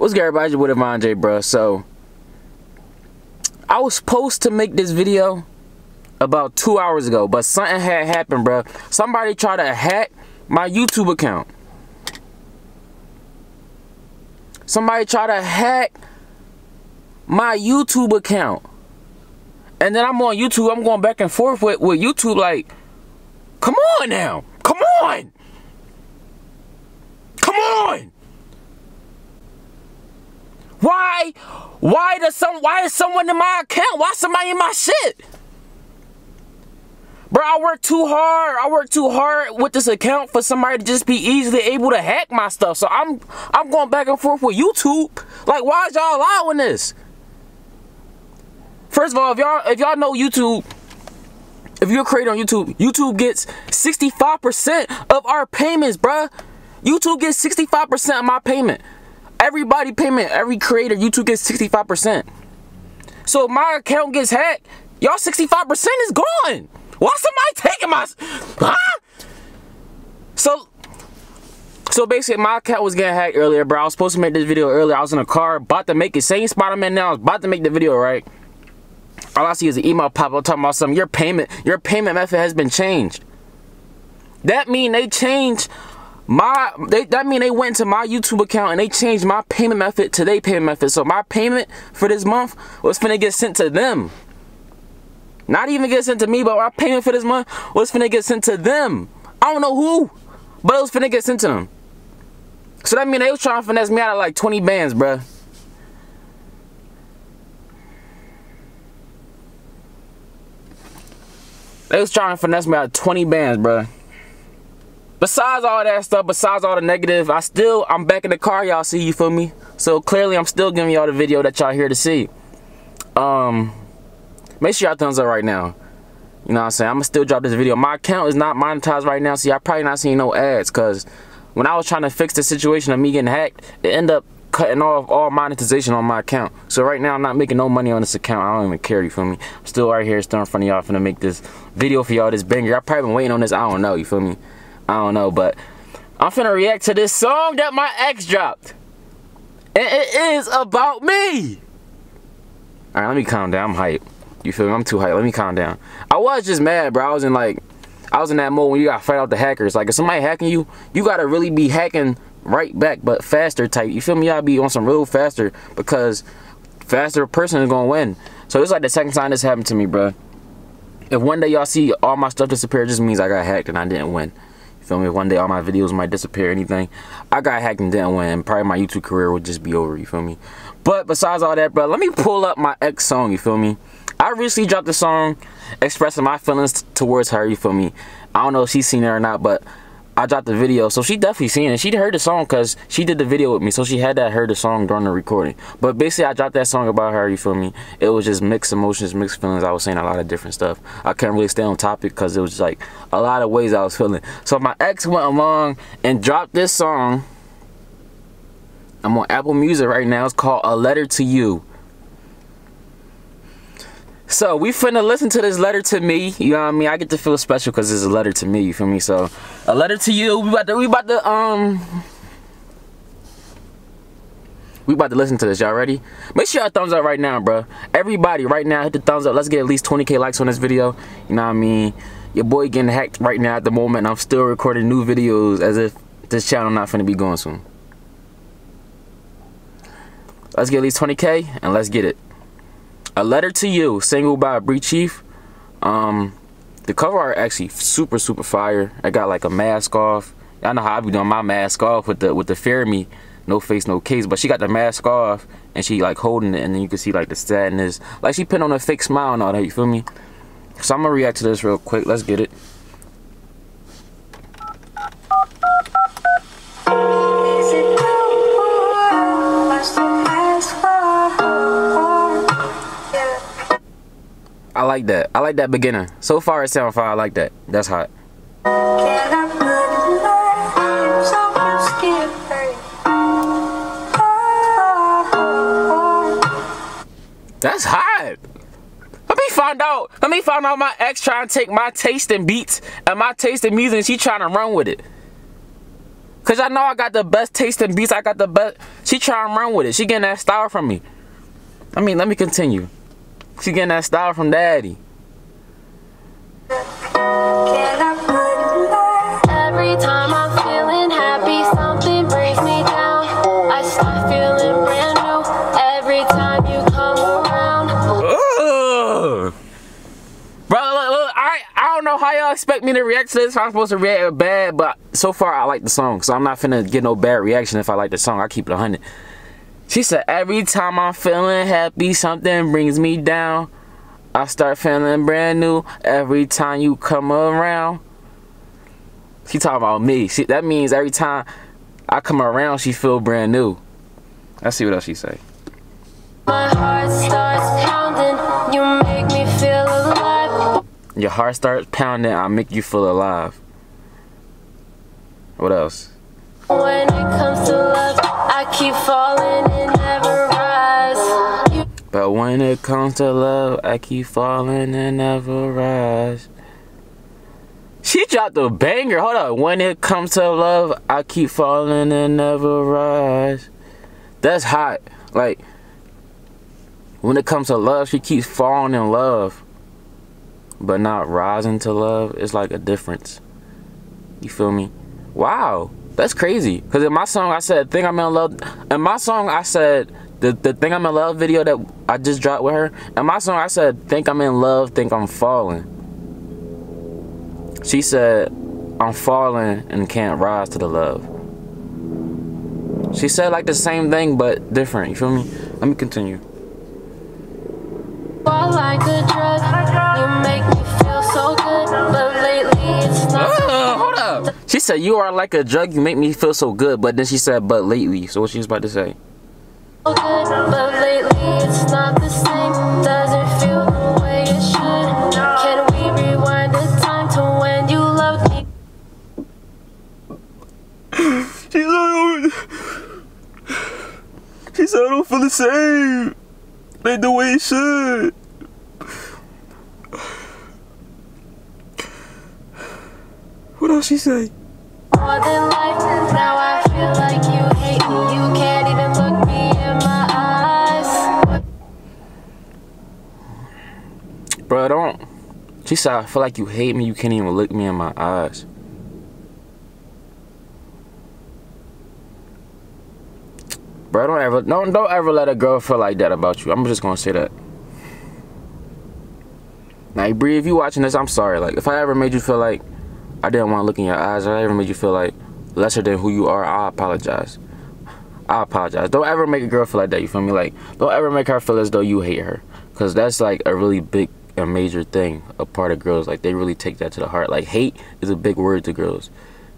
What's good everybody with Davine Jay bro. So I was supposed to make this video about two hours ago, but something had happened, bro. Somebody tried to hack my YouTube account. Somebody tried to hack my YouTube account. And then I'm on YouTube, I'm going back and forth with, with YouTube like, come on now, come on. Come on. Why? Why does some? Why is someone in my account? Why is somebody in my shit? Bro, I work too hard. I work too hard with this account for somebody to just be easily able to hack my stuff. So I'm I'm going back and forth with YouTube. Like, why is y'all allowing this? First of all, if y'all if y'all know YouTube, if you're a creator on YouTube, YouTube gets 65% of our payments, bruh. YouTube gets 65% of my payment. Everybody payment, every creator, YouTube gets 65%. So if my account gets hacked, y'all 65% is gone. Why somebody taking my, huh? So, so basically my account was getting hacked earlier, bro. I was supposed to make this video earlier. I was in a car, about to make it. Same I'm in now. I was about to make the video, right? All I see is an email pop up talking about something. Your payment, your payment method has been changed. That mean they changed my they that mean they went to my YouTube account and they changed my payment method to their payment method. So my payment for this month was finna get sent to them. Not even get sent to me, but my payment for this month was finna get sent to them. I don't know who, but it was finna get sent to them. So that mean they was trying to finesse me out of like 20 bands, bruh. They was trying to finesse me out of 20 bands, bruh besides all that stuff, besides all the negative, I still, I'm back in the car, y'all see, you feel me? So clearly, I'm still giving y'all the video that y'all here to see. Um, make sure y'all thumbs up right now. You know what I'm saying? I'm gonna still drop this video. My account is not monetized right now, so y'all probably not seeing no ads, because when I was trying to fix the situation of me getting hacked, it ended up cutting off all monetization on my account. So right now, I'm not making no money on this account. I don't even care, you feel me? I'm still right here, still in front of y'all, finna make this video for y'all, this banger. Y'all probably been waiting on this, I don't know, you feel me? I don't know, but I'm finna react to this song that my ex dropped. And it is about me. Alright, let me calm down. I'm hype. You feel me? I'm too hype. Let me calm down. I was just mad, bro. I was in like, I was in that mode when you gotta fight out the hackers. Like, if somebody hacking you, you gotta really be hacking right back, but faster type. You feel me? Gotta be on some real faster because faster person is gonna win. So it's like the second time this happened to me, bro. If one day y'all see all my stuff disappear, it just means I got hacked and I didn't win. Feel me? One day all my videos might disappear, anything. I got hacked and didn't win. Probably my YouTube career would just be over, you feel me? But besides all that, bro, let me pull up my ex song, you feel me? I recently dropped a song expressing my feelings towards her, you feel me? I don't know if she's seen it or not, but I dropped the video, so she definitely seen it. She heard the song because she did the video with me, so she had that heard the song during the recording. But basically, I dropped that song about her. You feel me? It was just mixed emotions, mixed feelings. I was saying a lot of different stuff. I couldn't really stay on topic because it was just like a lot of ways I was feeling. So my ex went along and dropped this song. I'm on Apple Music right now. It's called "A Letter to You." So we finna listen to this letter to me. You know what I mean? I get to feel special because it's a letter to me. You feel me? So a letter to you. We about to we about to um we about to listen to this. Y'all ready? Make sure y'all thumbs up right now, bro. Everybody right now hit the thumbs up. Let's get at least 20k likes on this video. You know what I mean? Your boy getting hacked right now at the moment. I'm still recording new videos as if this channel not finna be going soon. Let's get at least 20k and let's get it. A Letter to You, single by Bree Chief. Um, the cover art actually super super fire. I got like a mask off. I know how I be doing my mask off with the with the Fear Me, no face no case. But she got the mask off and she like holding it, and then you can see like the sadness. Like she put on a fake smile and all that. You feel me? So I'm gonna react to this real quick. Let's get it. Like that. I like that beginner. So far, it sounds fine. I like that. That's hot. That's hot. Let me find out. Let me find out my ex trying to take my taste in beats and my taste in music and she trying to run with it. Cause I know I got the best taste in beats. I got the best. She trying to run with it. She getting that style from me. I mean, let me continue. She getting that style from daddy. Every time I'm feeling happy, something brings me down. I start feeling brand new every time you come around. Ugh. Bro, look, look, I, I don't know how y'all expect me to react to this. I'm supposed to react bad, but so far I like the song. So I'm not finna get no bad reaction if I like the song. I keep it 100. She said, every time I'm feeling happy, something brings me down. I start feeling brand new every time you come around. She talking about me. She, that means every time I come around, she feel brand new. Let's see what else she say. My heart starts pounding, you make me feel alive. Your heart starts pounding, I make you feel alive. What else? When it comes to love, I keep falling When it comes to love, I keep falling and never rise. She dropped a banger. Hold up. When it comes to love, I keep falling and never rise. That's hot. Like, when it comes to love, she keeps falling in love, but not rising to love. It's like a difference. You feel me? Wow. That's crazy. Because in my song, I said, think I'm in love. In my song, I said, the, the thing I'm in love video that I just dropped with her. and my song, I said, think I'm in love, think I'm falling. She said, I'm falling and can't rise to the love. She said like the same thing, but different. You feel me? Let me continue. are like a drug, you make me feel so good. But lately it's not Uh, hold up. She said, you are like a drug, you make me feel so good. But then she said, but lately. So what she was about to say? Good. But lately it's not the same. Doesn't feel the way it should. Can we rewind the time to when you loved me? She said, she said, I don't feel the same. Like the way it should. What else she say? more than life. Now I feel like you hate me. You Bro, don't. She said, I feel like you hate me. You can't even look me in my eyes. Bro, don't ever, don't, don't ever let a girl feel like that about you. I'm just gonna say that. Now, Bree, if you watching this, I'm sorry. Like, if I ever made you feel like I didn't want to look in your eyes, or I ever made you feel like lesser than who you are, I apologize. I apologize. Don't ever make a girl feel like that. You feel me? Like, don't ever make her feel as though you hate her, cause that's like a really big and major thing. A part of girls, like they really take that to the heart. Like, hate is a big word to girls.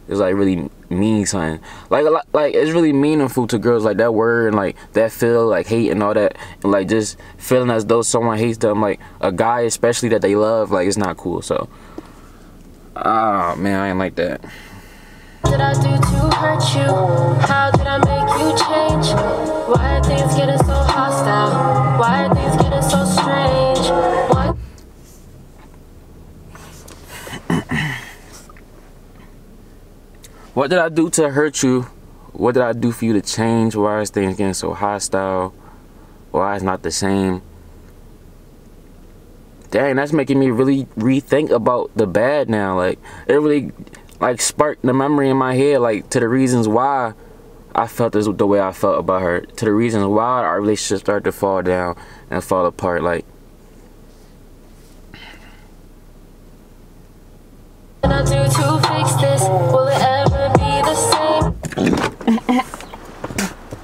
It's like really mean something. Like, a lot- like it's really meaningful to girls. Like that word and like that feel, like hate and all that, and like just feeling as though someone hates them. Like a guy, especially that they love. Like it's not cool. So, ah man, I ain't like that. Did I do to hurt you? How did I make you change? Why are things getting so hostile? Why What did I do to hurt you? What did I do for you to change? Why is things getting so hostile? Why is not the same? Dang, that's making me really rethink about the bad now. Like it really like sparked the memory in my head, like to the reasons why I felt this the way I felt about her, to the reasons why our relationship started to fall down and fall apart. Like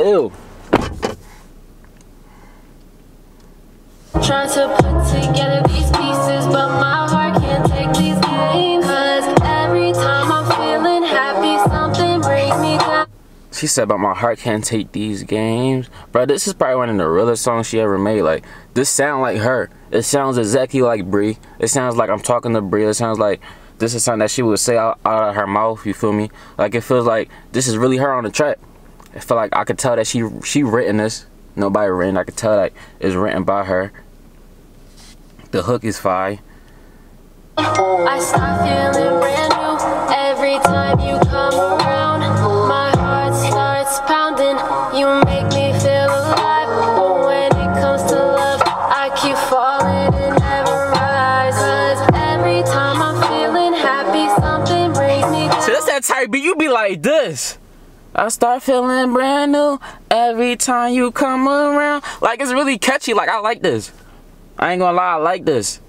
ew. Trying to put together these pieces, but my heart can't take these every time I'm feeling happy, something brings me down. She said, but my heart can't take these games. Bro, this is probably one of the realest songs she ever made. Like, this sound like her. It sounds exactly like Bree. It sounds like I'm talking to Bree. It sounds like this is something that she would say out, out of her mouth, you feel me? Like, it feels like this is really her on the track. I feel like I could tell that she she written this. Nobody written. I could tell like it's written by her. The hook is fine. I start feeling brand new every time you come around. My You make me feel alive. But when it comes to love, I keep falling and never rise. Cause every time I'm feeling happy, something brings me down. See, that's that type beat. You be like this. I start feeling brand new every time you come around. Like it's really catchy. Like I like this. I ain't gonna lie, I like this.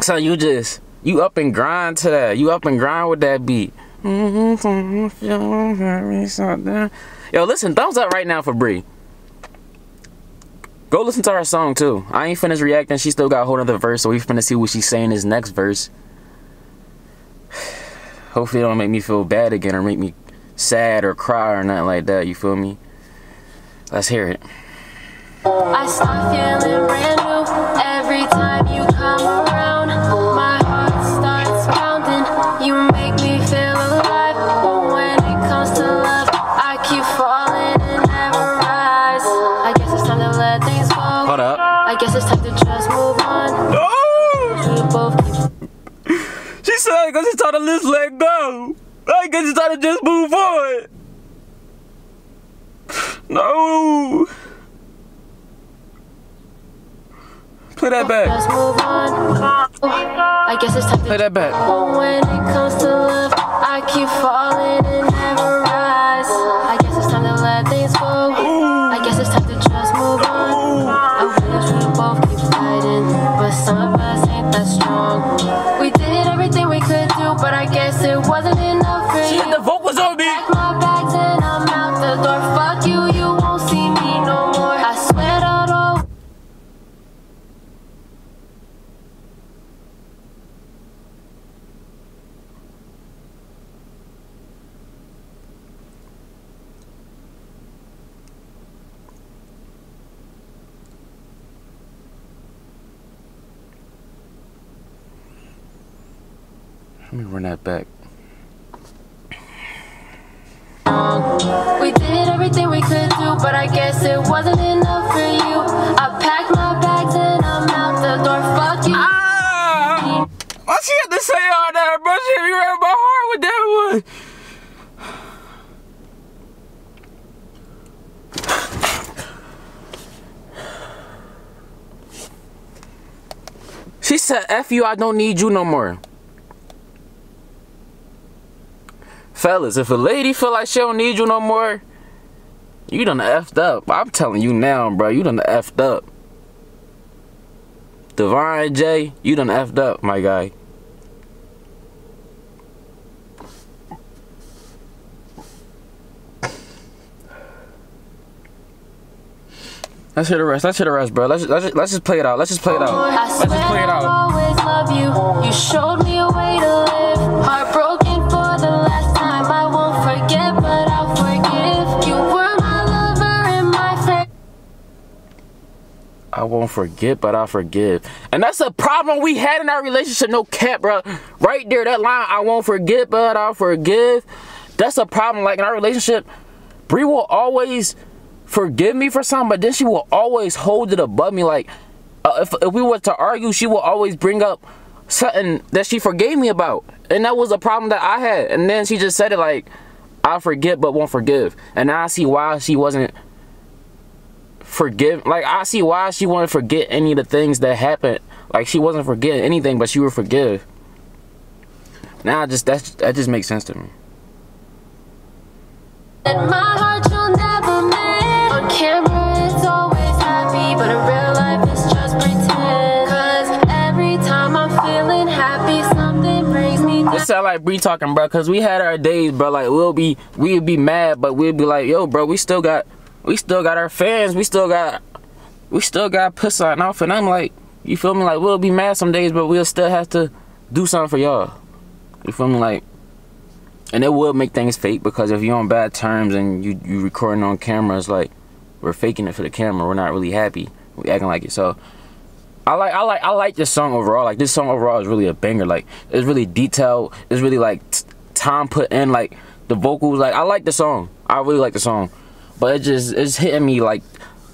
So you just you up and grind to that. You up and grind with that beat. Yo, listen, thumbs up right now for Bree. Go listen to her song too. I ain't finished reacting. She still got a whole other verse, so we finna see what she's saying in this next verse. Hopefully it don't make me feel bad again or make me sad or cry or nothing like that. You feel me? Let's hear it. I start feeling brand new every time you come said, because it's time to just let go. I guess it's time to just move on. No. Play that back. just move on. I guess it's time Play that back. When it comes to love, I keep falling and never rise. I guess it's time to let things go. I guess it's time to just move on. I wish we both keep fighting, but some that, bro? She hit me right in my heart with that one. She said, F you, I don't need you no more. Fellas, if a lady feel like she don't need you no more, you done effed up. I'm telling you now, bro, you done effed up. Davine Jay, you done effed up, my guy. Let's hear the rest. Let's hear the rest, bro. Let's let's just, let's just play it out. Let's just play it out. I Let's just play it I'll out. always love you. You showed me a way to live. Heartbroken for the last time. I won't forget, but I'll forgive. You were my lover and my friend. I won't forget, but I'll forgive. And that's a problem we had in our relationship. No cap, bro. Right there, that line, I won't forget, but I'll forgive. That's a problem. Like in our relationship, Bree will always forgive me for something, but then she will always hold it above me. Like, uh, if, if we were to argue, she will always bring up something that she forgave me about. And that was a problem that I had. And then she just said it like, I'll forget, but won't forgive. And now I see why she wasn't forgive like I see why she to forget any of the things that happened. Like she wasn't forgetting anything, but she would forgive. Now I just that that just makes sense to me. Like Bree talking, bro, cause we had our days, bro. Like we'll be we'd be mad, but we'd be like, yo, bro, we still got we still got our fans, we still got we still got puss on off, and I'm like, you feel me? Like we'll be mad some days, but we'll still have to do something for y'all. You feel me? Like, and it will make things fake because if you're on bad terms and you you recording on camera, it's like we're faking it for the camera. We're not really happy. We acting like it. So I like I like I like this song overall. Like this song overall is really a banger. Like it's really detailed. It's really like time put in. Like the vocals. Like I like the song. I really like the song. But it just it's hitting me like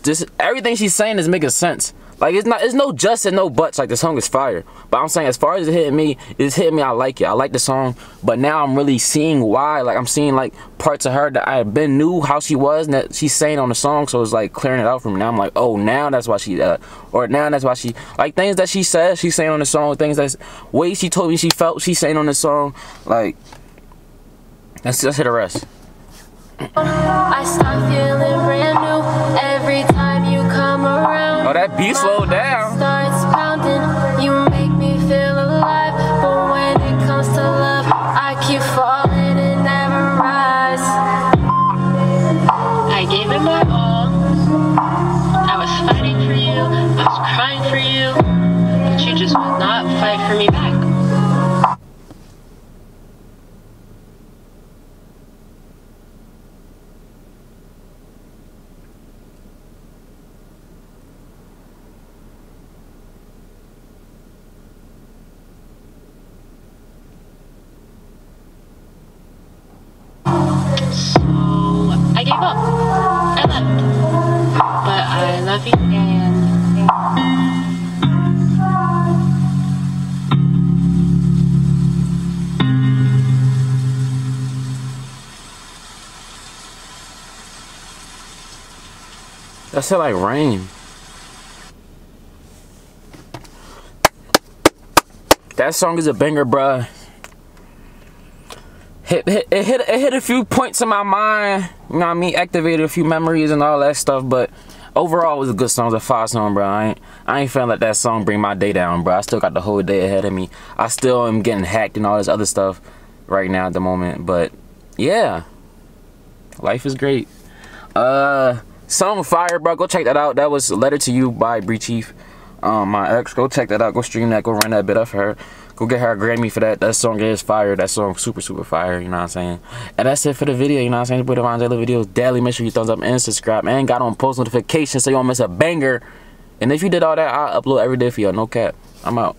just everything she's saying is making sense. Like it's not, it's no just and no buts. Like the song is fire, but I'm saying as far as it hitting me, it's hitting me. I like it. I like the song, but now I'm really seeing why. Like I'm seeing like parts of her that I been knew how she was and that she's saying on the song. So it's like clearing it out for me. Now I'm like, oh, now that's why she, uh, or now that's why she like things that she says. She's saying on the song, things that ways she told me she felt. She's saying on the song, like let's let's hit the rest. I start feeling brand new that beat slowed down. That sound like rain. That song is a banger, bruh. Hit, hit, it hit it hit a few points in my mind. You know what I mean? Activated a few memories and all that stuff. But overall, it was a good song. It was a fire song, bro. I ain't I ain't feeling let that song bring my day down, bro. I still got the whole day ahead of me. I still am getting hacked and all this other stuff right now at the moment. But yeah, life is great. Uh, song fire, bro. Go check that out. That was "Letter to You" by Bree Chief. Um, my ex. Go check that out. Go stream that. Go run that bit up for her. Go get her a Grammy for that. That song is fire. That song super super fire. You know what I'm saying? And that's it for the video. You know what I'm saying? Put on daily videos daily. Make sure you thumbs up and subscribe. And got on post notifications so you don't miss a banger. And if you did all that, I'll upload every day for you. No cap. I'm out.